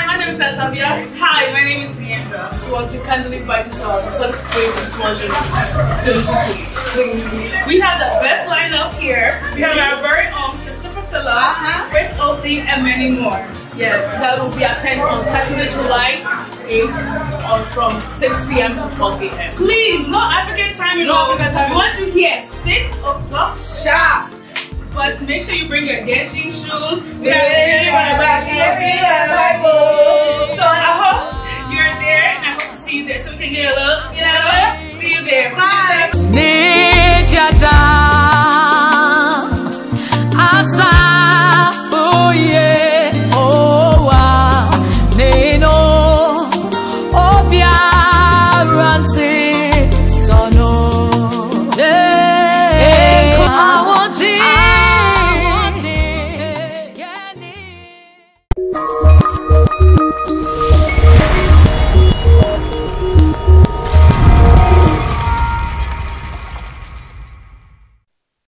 Savia. Hi, my name is Leandra. We want to kindly invite you to our Self Praise Explosion 2022. We have the best lineup here. We have our very own Sister Priscilla, Uh-huh. Chris Oakley, and many more. Yes, that will be attended on Saturday, July 8th on from 6 p.m. to 12 a.m. Please, no African time, you No know. African time. We want you here, 6 o'clock sharp. But make sure you bring your dancing shoes. We have So I hope you're there, and I hope to see you there so we can get a look. Get a look.